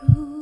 true.